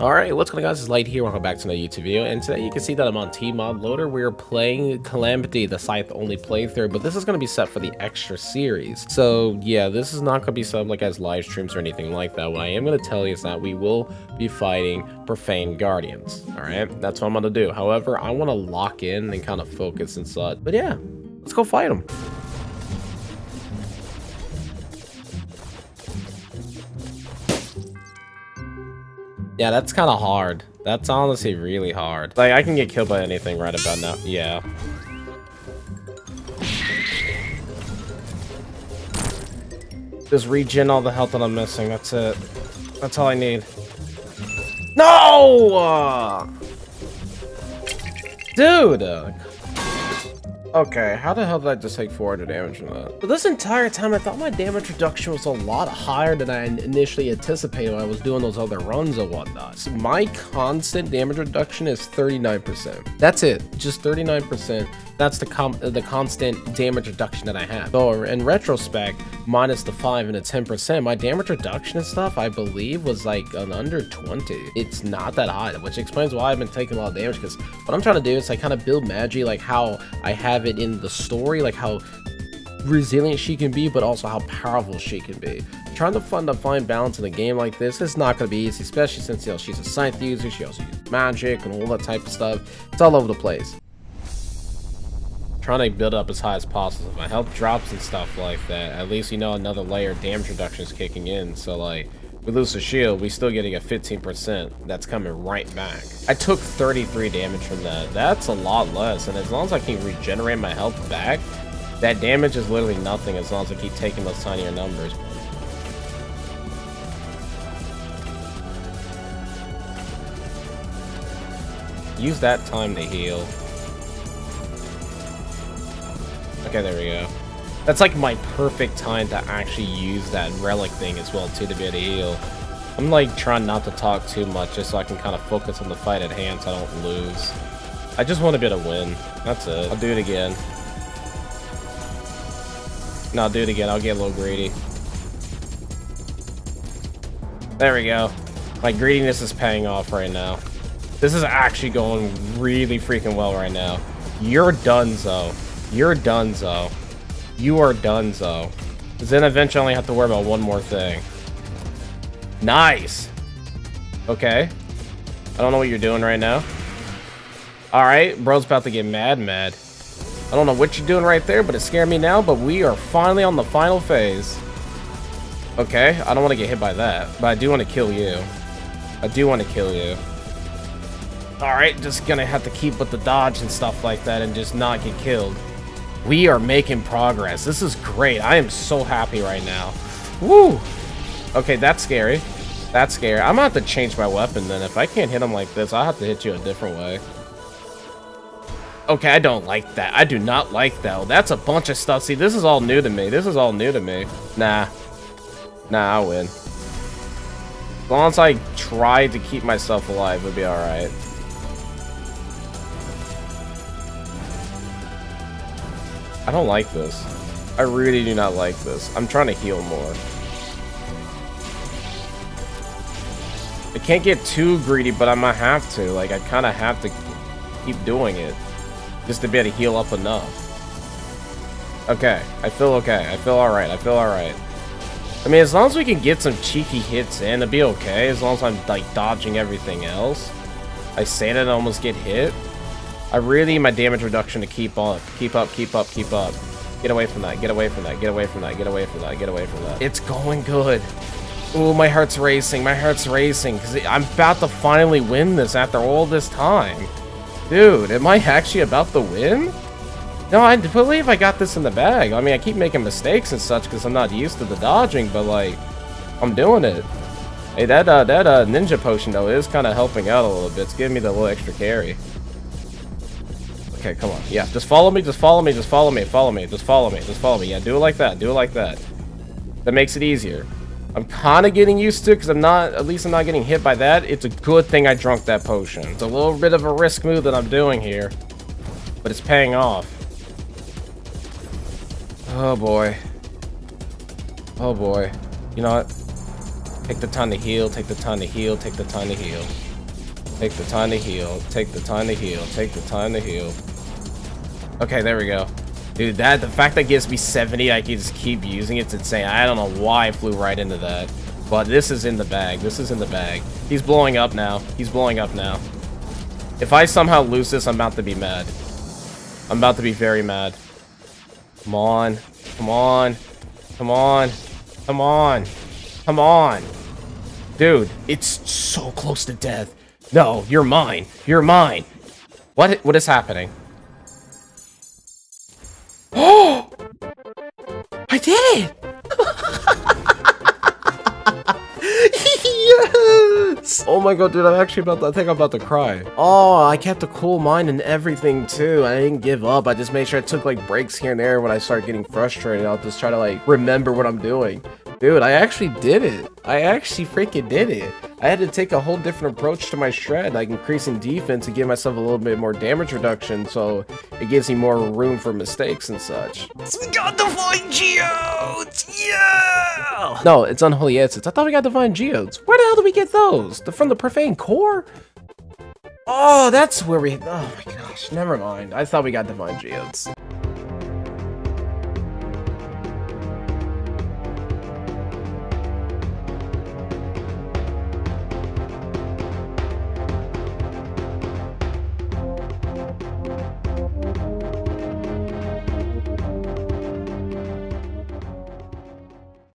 Alright, what's going on guys, it's Light here, welcome back to another YouTube video, and today you can see that I'm on tModLoader, we are playing Calamity, the Scythe only playthrough, but this is going to be set for the extra series. So yeah, this is not going to be set like as live streams or anything like that, what I am going to tell you is that we will be fighting Profane Guardians, alright? That's what I'm going to do, however, I want to lock in and kind of focus and such, but yeah, let's go fight them. Yeah, that's kind of hard. That's honestly really hard. Like, I can get killed by anything right about now. Yeah. Just regen all the health that I'm missing. That's it. That's all I need. No! Uh, dude! Okay, how the hell did I just take 400 damage from that? But this entire time, I thought my damage reduction was a lot higher than I initially anticipated when I was doing those other runs and whatnot. So my constant damage reduction is 39%. That's it, just 39%. That's the the constant damage reduction that I have. So in retrospect, minus the 5 and the 10%, my damage reduction and stuff, I believe, was like an under 20. It's not that high, which explains why I've been taking a lot of damage, because what I'm trying to do is I kind of build Magi like how I have it in the story, like how resilient she can be, but also how powerful she can be. Trying to find a fine balance in a game like this is not going to be easy, especially since you know she's a scythe user, she also uses magic and all that type of stuff. It's all over the place trying to build up as high as possible. If my health drops and stuff like that, at least you know another layer of damage reduction is kicking in. So like, we lose the shield, we still getting a 15% that's coming right back. I took 33 damage from that. That's a lot less, and as long as I can regenerate my health back, that damage is literally nothing as long as I keep taking those tinier numbers. Use that time to heal. Okay, there we go. That's like my perfect time to actually use that relic thing as well too to be able to heal. I'm like trying not to talk too much just so I can kind of focus on the fight at hand so I don't lose. I just want to be able to win. That's it. I'll do it again. No, I'll do it again. I'll get a little greedy. There we go. My greediness is paying off right now. This is actually going really freaking well right now. You're done, though. You're done, Zo. You are done, Zo. Because then eventually I only have to worry about one more thing. Nice! Okay. I don't know what you're doing right now. Alright, bro's about to get mad mad. I don't know what you're doing right there, but it scared me now, but we are finally on the final phase. Okay, I don't want to get hit by that, but I do want to kill you. I do want to kill you. Alright, just gonna have to keep with the dodge and stuff like that and just not get killed. We are making progress. This is great. I am so happy right now. Woo! Okay, that's scary. That's scary. I'm gonna have to change my weapon then. If I can't hit him like this, I'll have to hit you a different way. Okay, I don't like that. I do not like that. That's a bunch of stuff. See, this is all new to me. This is all new to me. Nah. Nah, I win. As long as I try to keep myself alive, it'll be alright. I don't like this. I really do not like this. I'm trying to heal more. I can't get too greedy, but I might have to. Like, I kind of have to keep doing it. Just to be able to heal up enough. Okay. I feel okay. I feel alright. I feel alright. I mean, as long as we can get some cheeky hits in, it'll be okay. As long as I'm, like, dodging everything else. I say that I almost get hit. I really need my damage reduction to keep on. Keep up, keep up, keep up. Get away from that, get away from that, get away from that, get away from that, get away from that. It's going good. Ooh, my heart's racing, my heart's racing, because I'm about to finally win this after all this time. Dude, am I actually about to win? No, I believe I got this in the bag. I mean, I keep making mistakes and such because I'm not used to the dodging, but, like, I'm doing it. Hey, that, uh, that, uh, ninja potion, though, is kind of helping out a little bit. It's giving me the little extra carry. Okay, come on. Yeah, just follow me, just follow me, just follow me, follow me, just follow me, just follow me. Yeah, do it like that, do it like that. That makes it easier. I'm kind of getting used to it because I'm not, at least I'm not getting hit by that. It's a good thing I drunk that potion. It's a little bit of a risk move that I'm doing here, but it's paying off. Oh boy. Oh boy. You know what? Take the time to heal, take the time to heal, take the time to heal. Take the time to heal, take the time to heal, take the time to heal. Okay, there we go. Dude, that the fact that gives me 70, I can just keep using it, it's insane. I don't know why I flew right into that. But this is in the bag. This is in the bag. He's blowing up now. He's blowing up now. If I somehow lose this, I'm about to be mad. I'm about to be very mad. Come on. Come on. Come on. Come on. Come on. Dude, it's so close to death. No, you're mine. You're mine. What what is happening? I did it! yes! Oh my god, dude, I'm actually about to, I think I'm about to cry. Oh, I kept a cool mind and everything too. I didn't give up. I just made sure I took like breaks here and there when I started getting frustrated. I'll just try to like remember what I'm doing. Dude, I actually did it. I actually freaking did it. I had to take a whole different approach to my shred, like increasing defense to give myself a little bit more damage reduction, so it gives me more room for mistakes and such. We got Divine Geodes! Yeah! No, it's Unholy Essence. I thought we got Divine Geodes. Where the hell did we get those? They're from the Profane Core? Oh, that's where we... Oh my gosh, never mind. I thought we got Divine Geodes.